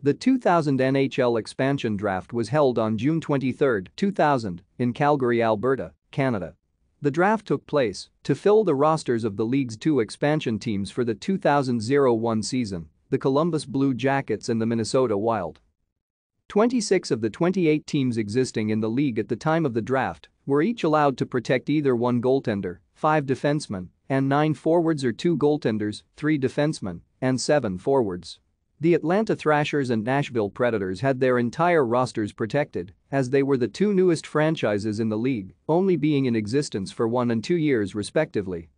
The 2000 NHL expansion draft was held on June 23, 2000, in Calgary, Alberta, Canada. The draft took place to fill the rosters of the league's two expansion teams for the 2001 season, the Columbus Blue Jackets and the Minnesota Wild. 26 of the 28 teams existing in the league at the time of the draft were each allowed to protect either one goaltender, five defensemen, and nine forwards or two goaltenders, three defensemen, and seven forwards. The Atlanta Thrashers and Nashville Predators had their entire rosters protected, as they were the two newest franchises in the league, only being in existence for one and two years respectively.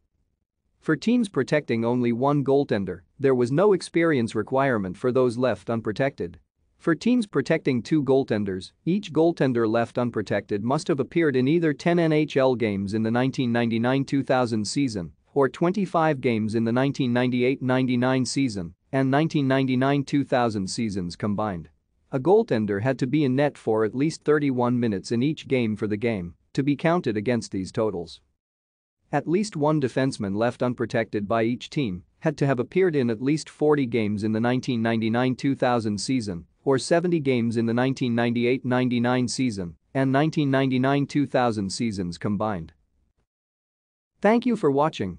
For teams protecting only one goaltender, there was no experience requirement for those left unprotected. For teams protecting two goaltenders, each goaltender left unprotected must have appeared in either 10 NHL games in the 1999-2000 season or 25 games in the 1998-99 season and 1999-2000 seasons combined. A goaltender had to be in net for at least 31 minutes in each game for the game to be counted against these totals. At least one defenseman left unprotected by each team had to have appeared in at least 40 games in the 1999-2000 season or 70 games in the 1998-99 season and 1999-2000 seasons combined. Thank you for watching.